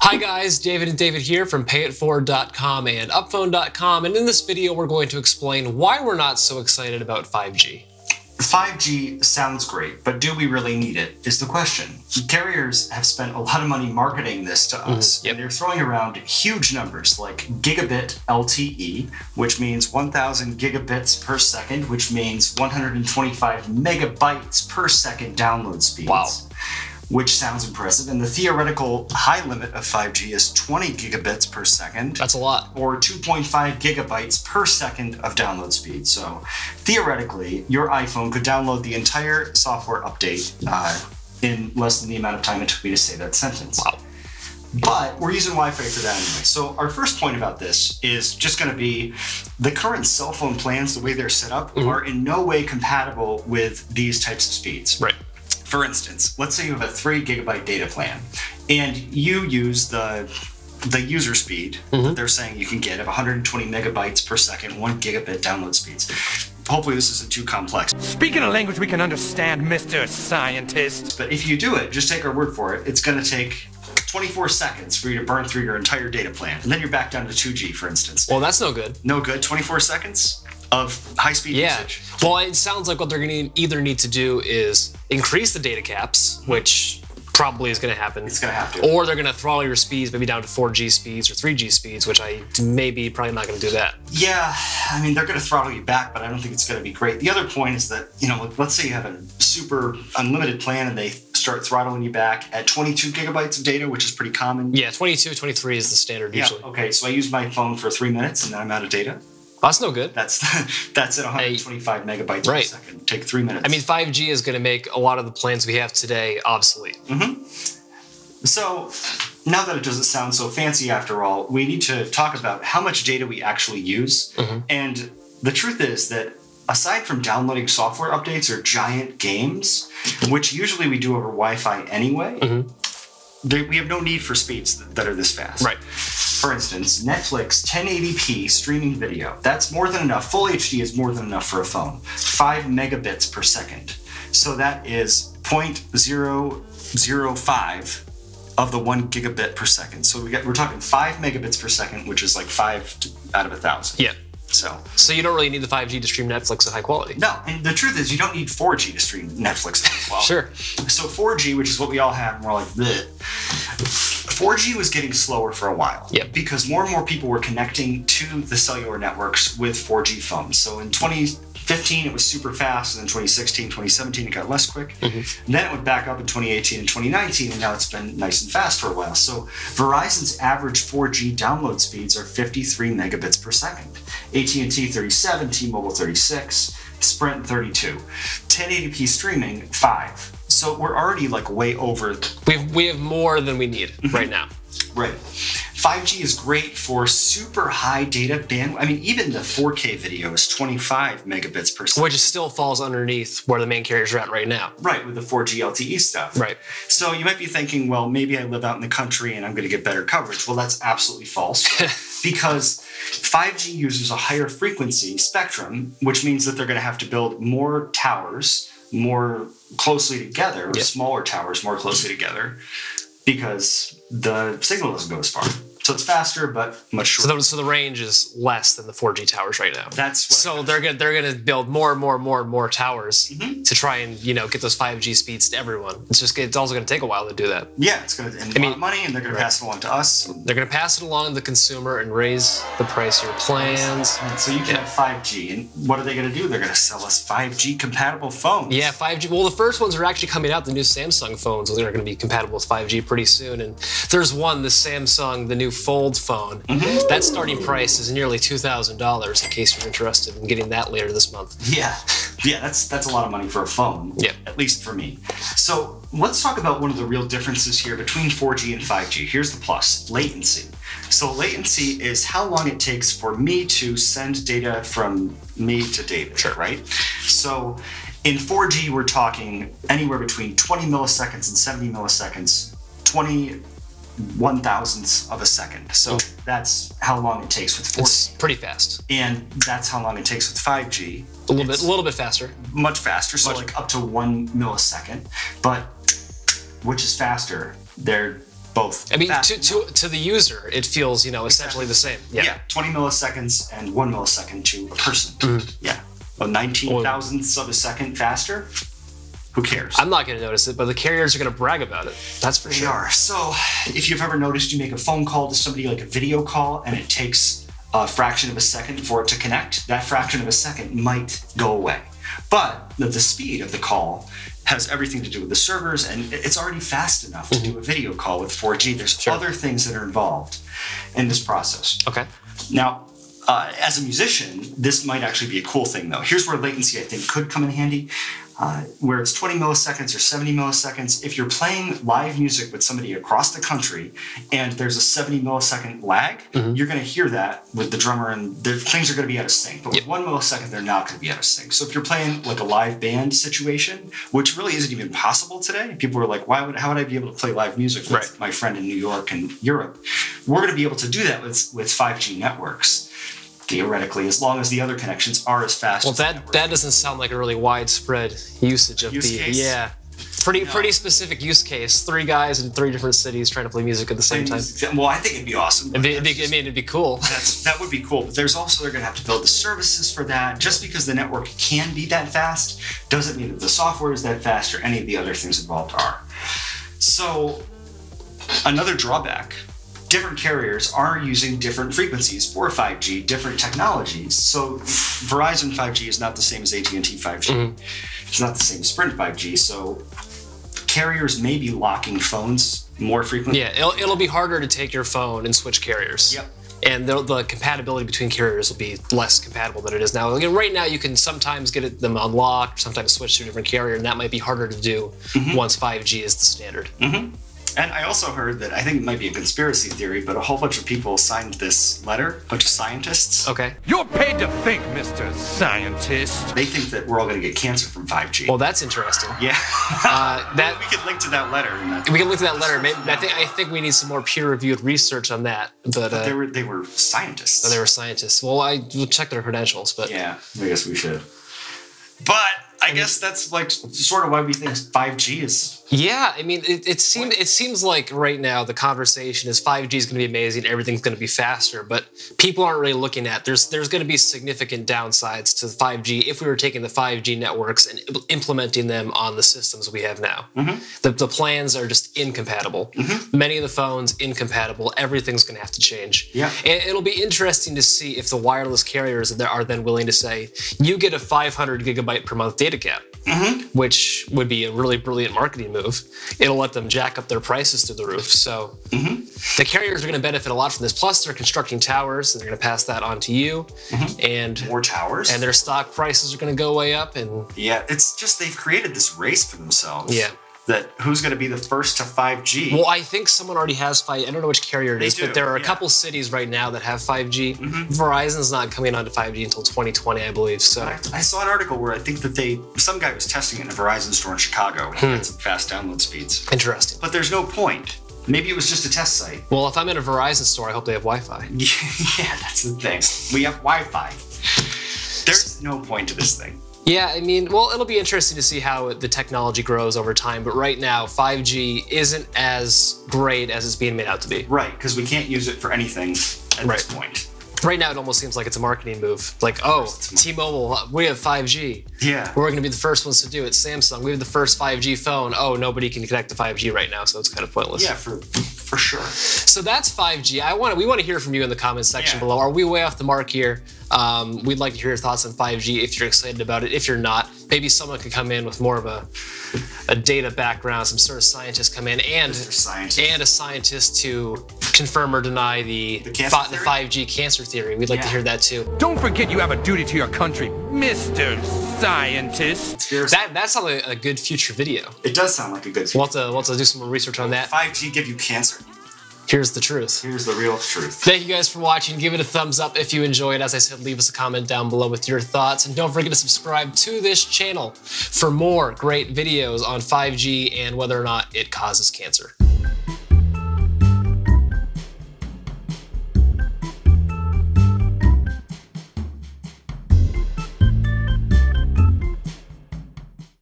Hi guys, David and David here from payetteforward.com and upphone.com and in this video we're going to explain why we're not so excited about 5G. 5G sounds great, but do we really need it? Is the question. Carriers have spent a lot of money marketing this to mm-hmm. us, yep. and they're throwing around huge numbers like gigabit LTE, which means 1,000 gigabits per second, which means 125 megabytes per second download speeds. Wow which sounds impressive. And the theoretical high limit of 5G is 20 gigabits per second. That's a lot. Or 2.5 gigabytes per second of download speed. So theoretically, your iPhone could download the entire software update uh, in less than the amount of time it took me to say that sentence. Wow. But we're using Wi Fi for that anyway. So, our first point about this is just going to be the current cell phone plans, the way they're set up, mm-hmm. are in no way compatible with these types of speeds. Right. For instance, let's say you have a three gigabyte data plan and you use the the user speed mm-hmm. that they're saying you can get of 120 megabytes per second, one gigabit download speeds. Hopefully, this isn't too complex. Speaking a language we can understand, Mr. Scientist. But if you do it, just take our word for it, it's going to take 24 seconds for you to burn through your entire data plan. And then you're back down to 2G, for instance. Well, that's no good. No good. 24 seconds? Of high speed yeah. usage. Well, it sounds like what they're going to either need to do is increase the data caps, which probably is going to happen. It's going to have to. Or they're going to throttle your speeds maybe down to 4G speeds or 3G speeds, which I maybe probably not going to do that. Yeah, I mean they're going to throttle you back, but I don't think it's going to be great. The other point is that you know, let's say you have a super unlimited plan and they start throttling you back at 22 gigabytes of data, which is pretty common. Yeah, 22, 23 is the standard yeah, usually. Okay, so I use my phone for three minutes and then I'm out of data. That's no good. That's that's at 125 megabytes right. per second. Take three minutes. I mean, 5G is going to make a lot of the plans we have today obsolete. Mm-hmm. So now that it doesn't sound so fancy after all, we need to talk about how much data we actually use. Mm-hmm. And the truth is that aside from downloading software updates or giant games, which usually we do over Wi-Fi anyway, mm-hmm. we have no need for speeds that are this fast. Right. For instance, Netflix 1080p streaming video. That's more than enough. Full HD is more than enough for a phone. Five megabits per second. So that is 0.005 of the one gigabit per second. So we get we're talking five megabits per second, which is like five out of a thousand. Yeah. So, so you don't really need the 5G to stream Netflix at high quality. No, and the truth is, you don't need 4G to stream Netflix as well. sure. So 4G, which is what we all have, and we're like, Bleh. 4G was getting slower for a while. Yep. Because more and more people were connecting to the cellular networks with 4G phones. So in 2015, it was super fast, and then 2016, 2017, it got less quick. Mm-hmm. Then it went back up in 2018 and 2019, and now it's been nice and fast for a while. So Verizon's average 4G download speeds are 53 megabits per second. AT&T 37, T-Mobile 36, Sprint 32. 1080p streaming 5. So we're already like way over. We have, we have more than we need mm-hmm. right now. Right. 5G is great for super high data bandwidth. I mean, even the 4K video is 25 megabits per second. Which still falls underneath where the main carriers are at right now. Right, with the 4G LTE stuff. Right. So you might be thinking, well, maybe I live out in the country and I'm going to get better coverage. Well, that's absolutely false because 5G uses a higher frequency spectrum, which means that they're going to have to build more towers more closely together, yep. smaller towers more closely together, because the signal doesn't go as far. So it's faster, but much shorter. So the, so the range is less than the 4G towers right now. That's so they're gonna they're gonna build more and more and more and more towers mm-hmm. to try and you know get those 5G speeds to everyone. It's just it's also gonna take a while to do that. Yeah, it's gonna end I mean, money, and they're gonna right. pass it along to us. They're gonna pass it along to the consumer and raise the price of your plans. So you can yeah. have 5G, and what are they gonna do? They're gonna sell us 5G compatible phones. Yeah, 5G. Well, the first ones are actually coming out. The new Samsung phones are gonna be compatible with 5G pretty soon, and there's one, the Samsung, the new Fold phone Mm-hmm. That starting price is nearly two thousand dollars. In case you're interested in getting that later this month. Yeah, yeah, that's that's a lot of money for a phone. Yeah, at least for me. So let's talk about one of the real differences here between 4G and 5G. Here's the plus: latency. So latency is how long it takes for me to send data from me to David, sure. right? So in 4G, we're talking anywhere between 20 milliseconds and 70 milliseconds. 20 one thousandths of a second. So mm. that's how long it takes with 4G. It's pretty fast. And that's how long it takes with 5G. A little it's bit, a little bit faster. Much faster, so much. like up to one millisecond. But which is faster, they're both. I mean, to, to to the user, it feels you know essentially the same. Yeah. yeah, 20 milliseconds and one millisecond to a person. Mm-hmm. Yeah, well, 19 thousandths of a second faster. Who cares? I'm not going to notice it, but the carriers are going to brag about it. That's for They sure. are. So, if you've ever noticed, you make a phone call to somebody like a video call, and it takes a fraction of a second for it to connect. That fraction of a second might go away, but the, the speed of the call has everything to do with the servers, and it's already fast enough to do a video call with 4G. There's Sure. other things that are involved in this process. Okay. Now, uh, as a musician, this might actually be a cool thing, though. Here's where latency, I think, could come in handy. Uh, where it's 20 milliseconds or 70 milliseconds. If you're playing live music with somebody across the country and there's a 70 millisecond lag, you're going to hear that with the drummer, and the, things are going to be out of sync. But with one millisecond, they're not going to be out of sync. So if you're playing like a live band situation, which really isn't even possible today, people are like, "Why would? How would I be able to play live music with Right. my friend in New York and Europe?" We're going to be able to do that with with 5G networks theoretically, as long as the other connections are as fast. Well, as that that doesn't sound like a really widespread usage of Use the case? yeah. Pretty pretty specific use case. Three guys in three different cities trying to play music at the same time. Well, I think it'd be awesome. It'd be, it'd be, I mean, it'd be cool. that's, that would be cool. But there's also they're going to have to build the services for that. Just because the network can be that fast doesn't mean that the software is that fast or any of the other things involved are. So another drawback. Different carriers are using different frequencies for 5G, different technologies. So Verizon 5G is not the same as AT&T 5G. It's not the same as Sprint 5G. So carriers may be locking phones more frequently. Yeah, it'll, it'll be harder to take your phone and switch carriers. Yep. And the, the compatibility between carriers will be less compatible than it is now. Again, right now, you can sometimes get them unlocked, sometimes switch to a different carrier, and that might be harder to do Mm-hmm. once 5G is the standard. And I also heard that I think it might be a conspiracy theory, but a whole bunch of people signed this letter, a bunch of scientists. Okay. You're paid to think, Mr. Scientist. They think that we're all going to get cancer from 5G. Well, that's interesting. yeah. Uh, that we could link to that letter. That, we can link to that letter. Maybe, I think I think we need some more peer-reviewed research on that. But uh, they were they were scientists. they were scientists. Well, I will check their credentials, but yeah, I guess we should. But I guess that's like sort of why we think 5G is. Yeah, I mean, it, it seems it seems like right now the conversation is 5G is going to be amazing, everything's going to be faster, but people aren't really looking at there's there's going to be significant downsides to 5G if we were taking the 5G networks and implementing them on the systems we have now. Mm-hmm. The, the plans are just incompatible. Mm-hmm. Many of the phones incompatible. Everything's going to have to change. Yeah. And it'll be interesting to see if the wireless carriers are then willing to say you get a 500 gigabyte per month data cap mm-hmm. which would be a really brilliant marketing move. It'll let them jack up their prices through the roof. So mm-hmm. the carriers are going to benefit a lot from this. Plus, they're constructing towers, and they're going to pass that on to you, mm-hmm. and More towers. and their stock prices are going to go way up. And yeah, it's just they've created this race for themselves. Yeah. That who's going to be the first to 5G? well, I think someone already has five. I don't know which carrier it They is, do, but there are a yeah. couple cities right now that have 5G. Verizon's not coming onto 5G until 2020, I believe. So I, I saw an article where I think that they some guy was testing it in a Verizon store in Chicago and Hmm. had some fast download speeds. interesting. But there's no point. Maybe it was just a test site. Well, if I'm in a Verizon store, I hope they have Wi-Fi. yeah, that's the thing. We have Wi-Fi. There's no point to this thing. Yeah, I mean, well, it'll be interesting to see how the technology grows over time. But right now, 5G isn't as great as it's being made out to be. Right, because we can't use it for anything at Right. this point. Right now, it almost seems like it's a marketing move. Like, oh, T-Mobile, we have 5G. Yeah. We're going to be the first ones to do it. Samsung, we have the first 5G phone. Oh, nobody can connect to 5G right now, so it's kind of pointless. Yeah, for for sure. So that's 5G. I want we want to hear from you in the comments section Yeah. below. Are we way off the mark here? Um, we'd like to hear your thoughts on 5G if you're excited about it. If you're not, maybe someone could come in with more of a a data background, some sort of scientist come in and and a scientist to confirm or deny the The fi- the 5G cancer theory. We'd like to hear that too. Don't forget you have a duty to your country, Mr. Scientist. Here's- That that sounds like a good future video. it does sound like a good. We'll have to, we'll have to do some more research on that. 5G give you cancer. Here's the truth. Here's the real truth. Thank you guys for watching. Give it a thumbs up if you enjoyed. As I said, leave us a comment down below with your thoughts. And don't forget to subscribe to this channel for more great videos on 5G and whether or not it causes cancer.